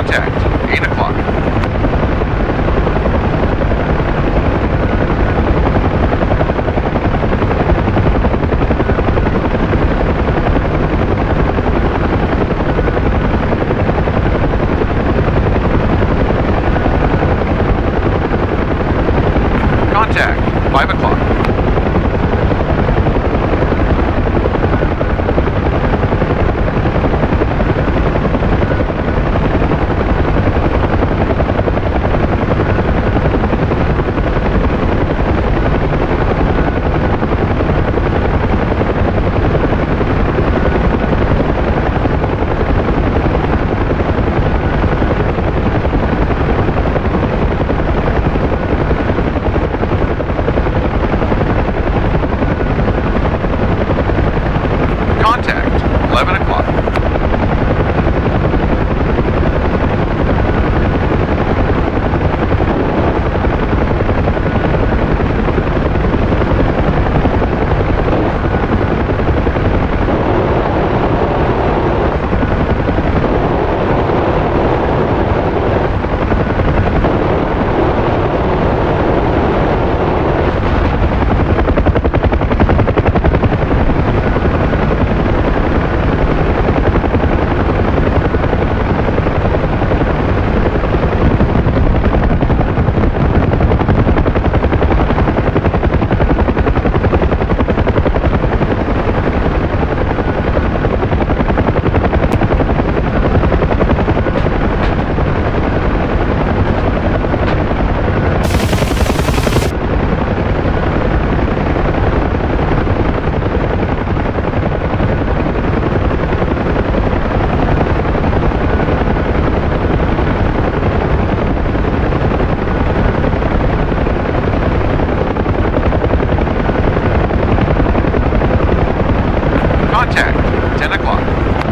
Contact, 8 o'clock. contact. 10 o'clock.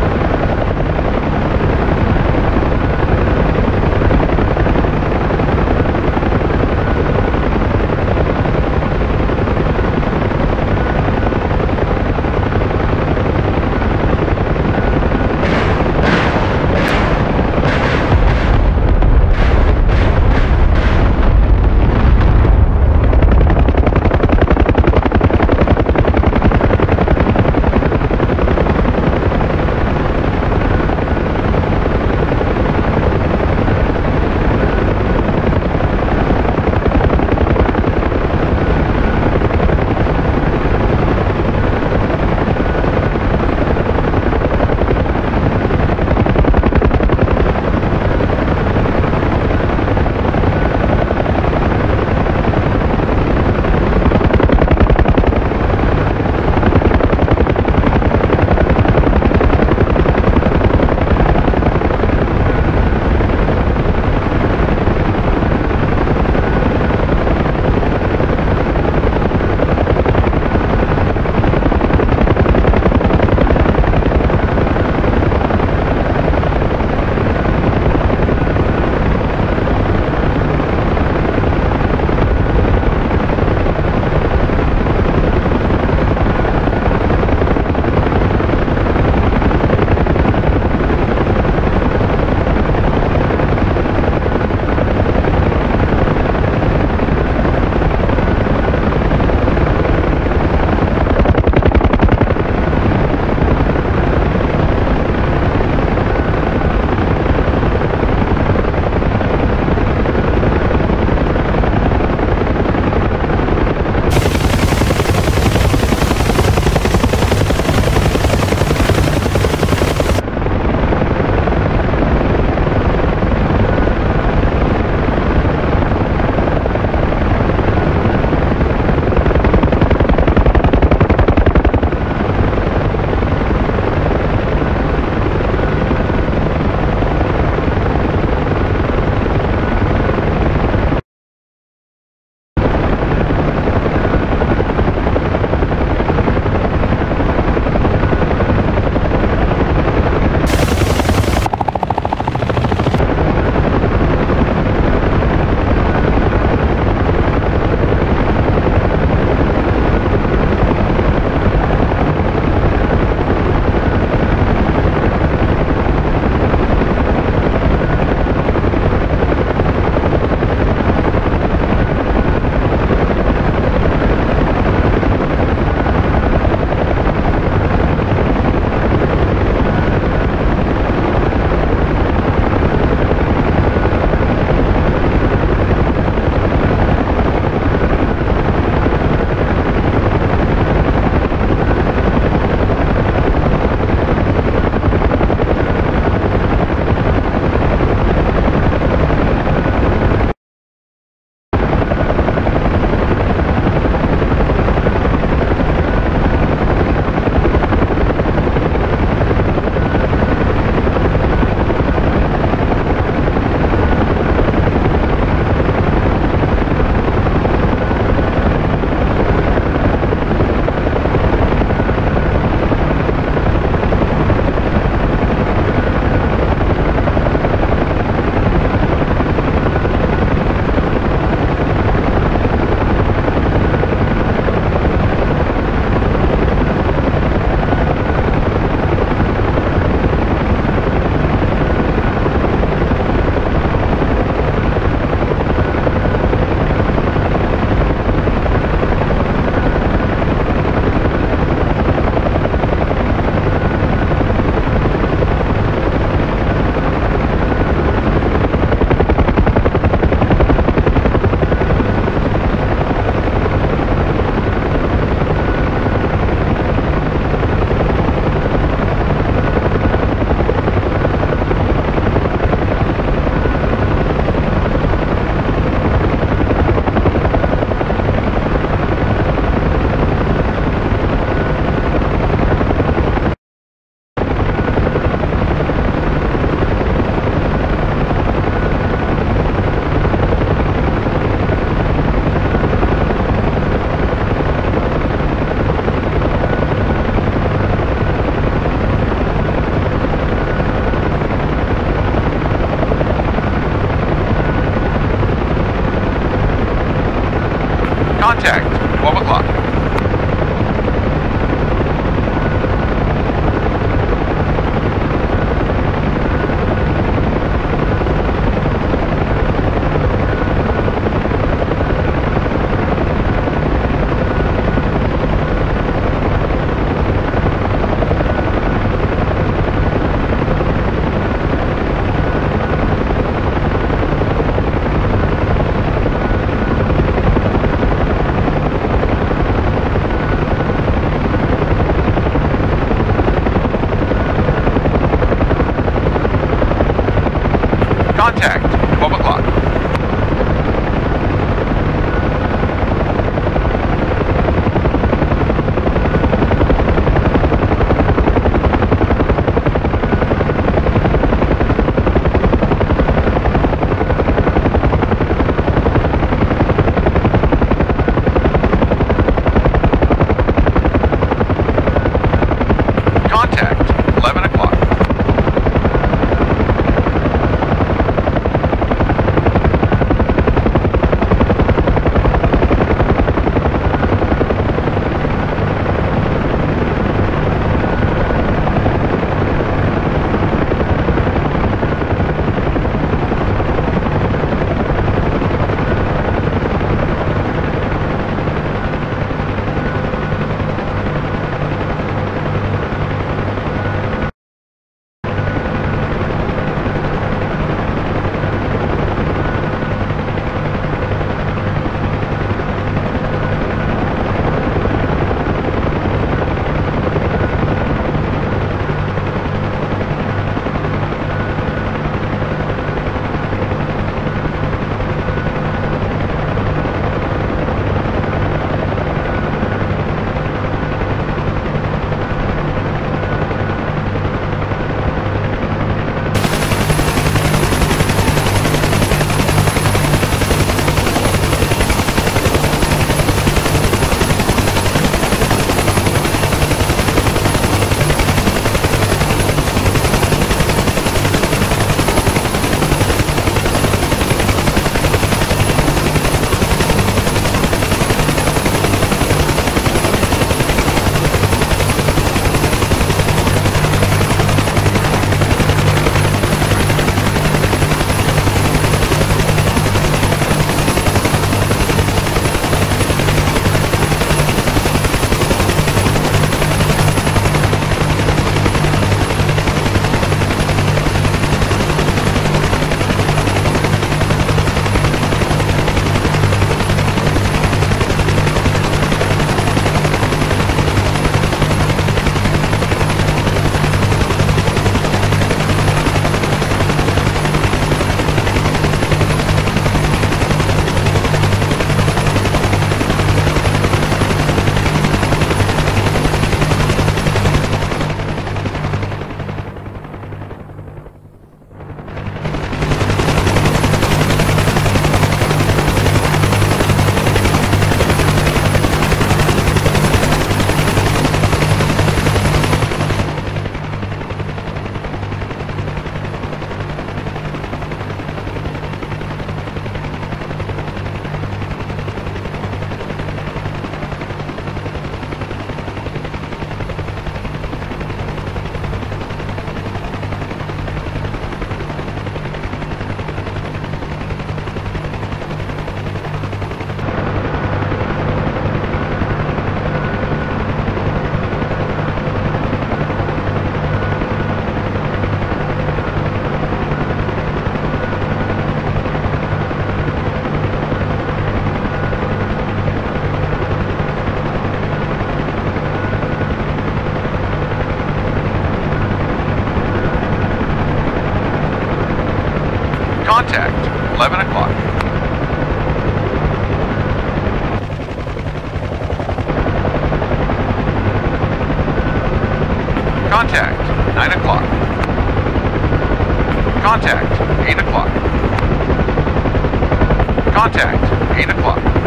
8 o'clock.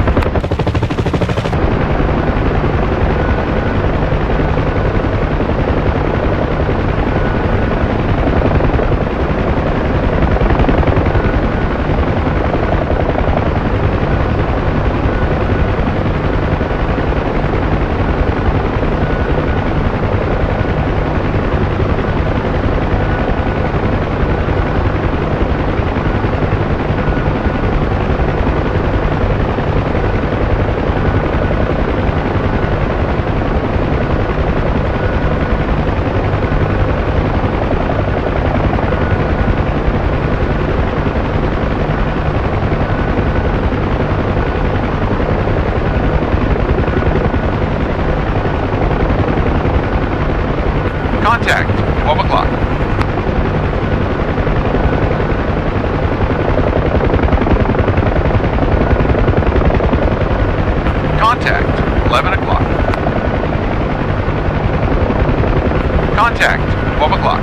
Contact, 12 o'clock.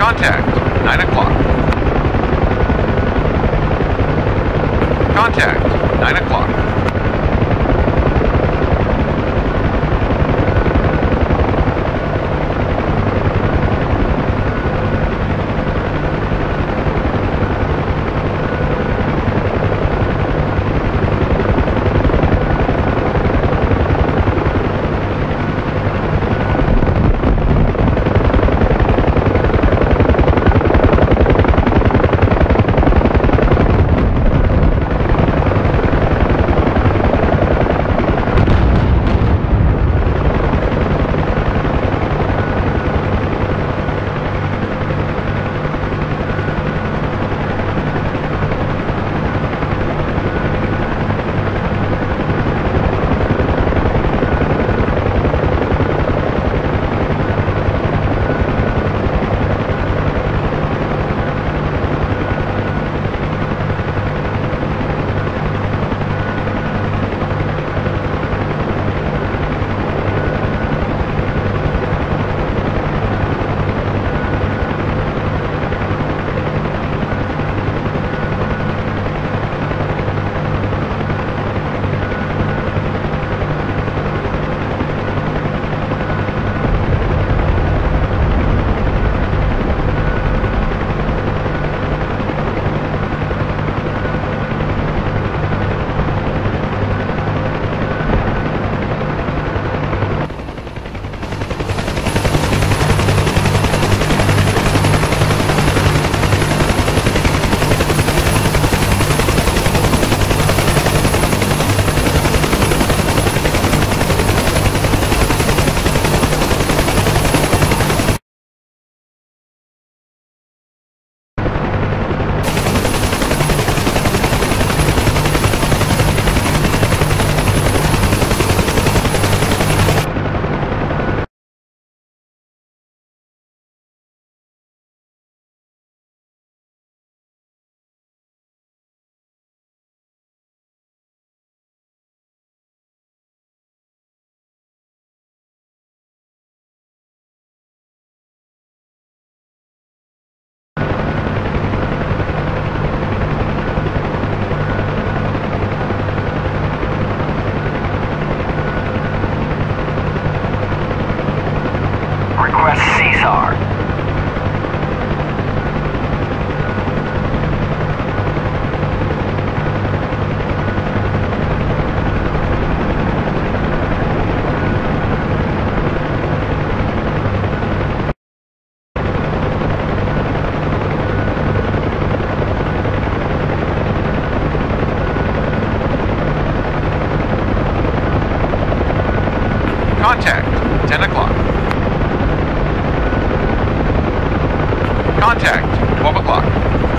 Contact, 9 o'clock. Contact, 9 o'clock. Contact, 10 o'clock. Contact, 12 o'clock.